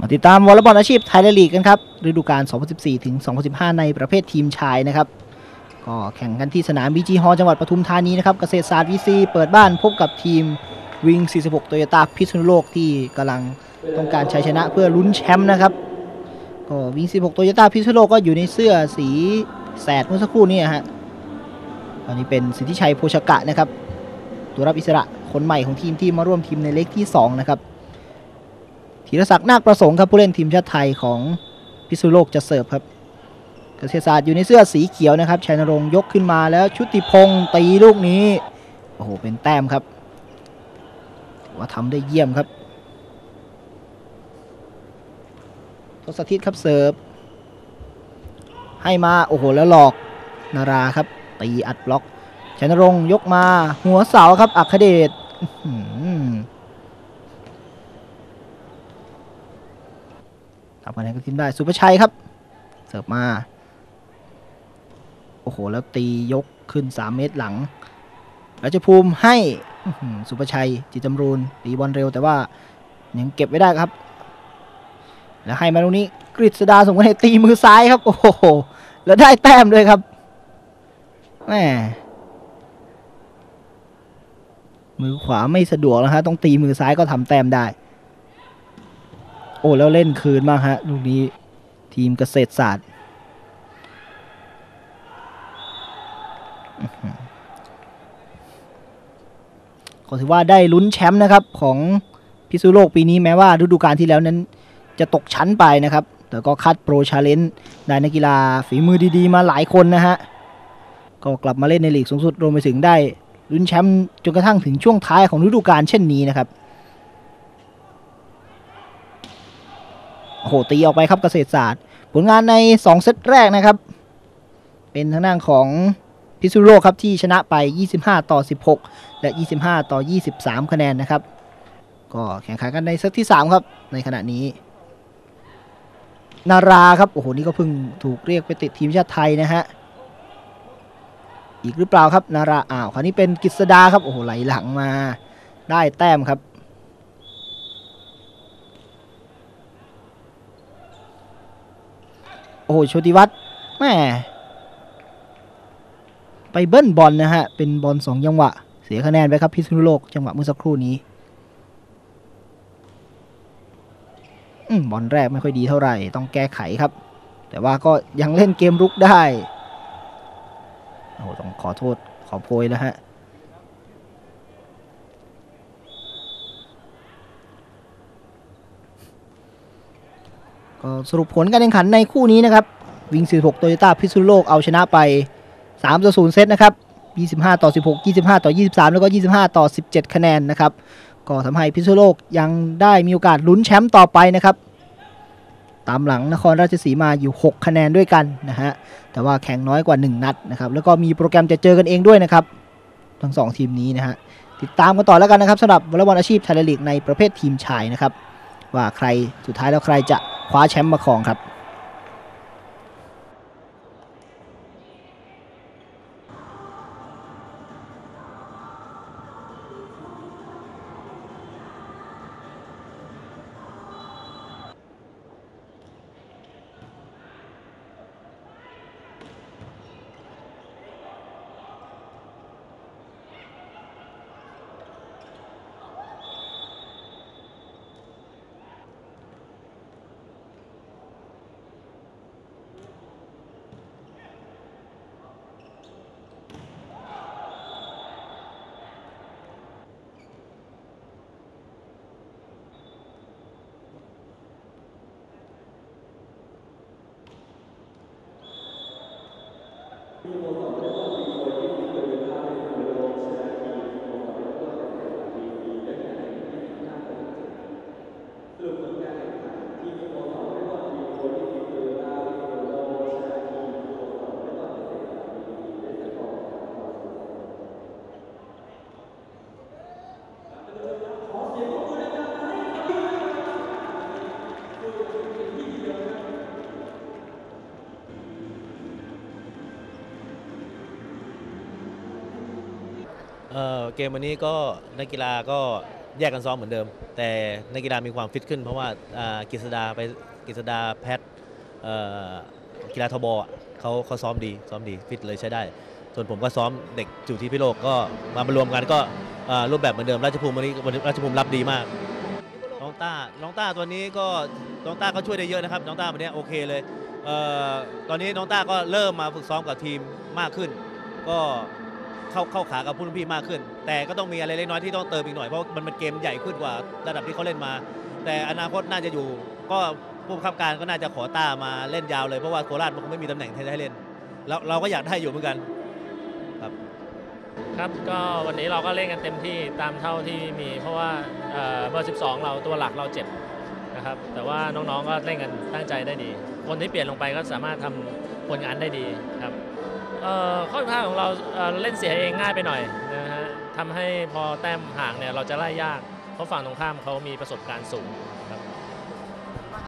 มาติดตามวอลเลย์บอลอาชีพไทยลีกกันครับฤดูกาล 2014 ถึง 2015 ในประเภททีมชายนะครับ ก็แข่งกันที่สนามบีจีฮอลล์จังหวัดปทุมธานีนะครับ เกษตรศาสตร์วีซีเปิดบ้านพบกับทีมวิง 46 โตโยต้าพิษณุโลกที่กำลังต้องการชัยชนะเพื่อลุ้นแชมป์นะครับ ก็วิง 46 โตโยต้าพิษณุโลกก็อยู่ในเสื้อสีแสดเมื่อสักครู่นี้ฮะ ตอนนี้เป็นสิทธิชัยโพชกะนะครับ ตัวรับอิสระคนใหม่ของทีมที่มาร่วมทีมในเล็กที่ 2 นะครับ ธีรศักดิ์นาคประสงค์ครับผู้เล่นทีมชาติไทยของพิษณุโลกจะเสิร์ฟครับเกษตรศาสตร์อยู่ในเสื้อสีเขียวนะครับชัยนรงค์ยกขึ้นมาแล้วชุติพงศ์ตีลูกนี้โอ้โหเป็นแต้มครับว่าทำได้เยี่ยมครับทศทิศครับเสิร์ฟให้มาโอ้โหแล้วหลอกนาราครับตีอัดบล็อกชัยนรงค์ยกมาหัวเสาครับอัคเดชอื้อหือ ทำคะแนนกับทีมได้สุภชัยครับ เสิร์ฟมา โอ้โห แล้วตียกขึ้น 3 เมตรหลังรัชภูมิให้สุภชัย จิตจำรูนตีบอลเร็วแต่ว่ายังเก็บไว้ได้ครับ แล้วให้มาตรงนี้กฤษดาส่งให้ตีมือซ้ายครับ โอ้โห แล้วได้แต้มด้วยครับแหมมือขวาไม่สะดวกแล้วฮะต้องตีมือซ้ายก็ทำแต้มได้ อ้แล้วเล่นคืนมากฮะลูกนี้ทีมเกษตรศาสตร์ก็ถือว่าได้ลุ้นแชมป์นะครับของพิษณุโลกปีนี้แม้ว่าฤดูกาลที่แล้วนั้นจะตกชั้นไปนะครับ แต่ก็คัดโปรชาเลนจ์ได้นักกีฬาฝีมือดีๆ มาหลายคนนะฮะ ก็กลับมาเล่นในลีกสูงสุดรวมไปถึงได้ลุ้นแชมป์จนกระทั่งถึงช่วงท้ายของฤดูกาลเช่นนี้นะครับ โอ้โหตีออกไปครับเกษตรศาสตร์ ผลงานใน 2 เซตแรกนะครับ เป็นทางด้านของพิษณุโลกครับที่ชนะไป 25 ต่อ 16 และ 25 ต่อ 23 คะแนนนะครับ ก็แข่งขันกันในเซตที่ 3 ครับ ในขณะนี้ นาราครับ โอ้โห นี่ก็เพิ่งถูกเรียกไปติดทีมชาติไทยนะฮะ อีกหรือเปล่าครับ นาราอ้าวคราวนี้เป็นกฤษดาครับ โอ้โห ไหลหลังมาได้แต้มครับ อ้โหโชติวัฒน์แม่ไปเบิ้ลบอลนะฮะ เป็นบอลสองจังหวะ เสียคะแนนไปครับพิษณุโลกจังหวะเมื่อสักครู่นี้อบอลแรกไม่ค่อยดีเท่าไหร่ ต้องแก้ไขครับ แต่ว่าก็ยังเล่นเกมรุกได้โอ้โหต้องขอโทษขอโพยแล้วฮะ ก็สรุปผลการแข่งขันในคู่นี้นะครับ วิง 46 โตโยต้าพิษณุโลกเอาชนะไป3ต่อ0เซตนะครับ 25 ต่อ 16 25 ต่อ 23 แล้วก็ 25 ต่อ 17 คะแนนนะครับ ก็ทำให้พิษณุโลกยังได้มีโอกาสลุ้นแชมป์ต่อไปนะครับตามหลังนครราชสีมาอยู่ 6 คะแนนด้วยกันนะฮะ แต่ว่าแข่งน้อยกว่า 1 นัดนะครับ แล้วก็มีโปรแกรมจะเจอกันเองด้วยนะครับ ทั้ง 2 ทีมนี้นะฮะ ติดตามกันต่อแล้วกันนะครับสำหรับวอลเลย์บอลอาชีพไทยลีกในประเภททีมชายนะครับ ว่าใครสุดท้ายแล้วใครจะ คว้าแชมป์มาครองครับ เอ่อ เกมวันนี้ก็นักกีฬาก็แยกกันซ้อมเหมือนเดิม แต่นักกีฬามีความฟิตขึ้น เพราะว่ากฤษดาไปกฤษดาแพทกีฬาทบอเขาเขาซ้อมดีซ้อมดีฟิตเลยใช้ได้ ส่วนผมก็ซ้อมเด็กอยู่ที่พิโลกก็มามารวมกันก็รูปแบบเหมือนเดิมราชภูมิวันนี้ราชภูมิรับดีมากน้องต้าน้องต้าตัวนี้ก็น้องต้าก็ช่วยได้เยอะนะครับน้องต้าวันนี้โอเคเลยเออตอนนี้น้องต้าก็เริ่มมาฝึกซ้อมกับทีมมากขึ้น ก็ เข้าเข้าขากับผู้รุ่นพี่มากขึ้น แต่ก็ต้องมีอะไรเล็กน้อยที่ต้องเติมอีกหน่อยเพราะมันเป็นเกมใหญ่ขึ้นกว่าระดับที่เขาเล่นมา แต่อนาคตน่าจะอยู่ ก็ผู้บังคับการก็น่าจะขอต้ามาเล่นยาวเลยเพราะว่าโคราชมันคงไม่มีตำแหน่งให้ได้เล่นแล้วเราก็อยากได้อยู่เหมือนกันครับก็วันนี้เราก็เล่นกันเต็มที่ตามเท่าที่มี เพราะว่าเอ่อเบอร์ 12 เราตัวหลักเราเจ็บนะครับแต่ว่าน้องๆก็เล่นกันตั้งใจได้ดี คนที่เปลี่ยนลงไปก็สามารถทำผลงานได้ดีครับ ข้อผิดพลาดของเราเอ่อเล่นเสียเองง่ายไปหน่อยนะฮะทำให้พอแต้มห่างเนี่ยเราจะไล่ยาก เพราะฝั่งตรงข้ามเขามีประสบการณ์สูง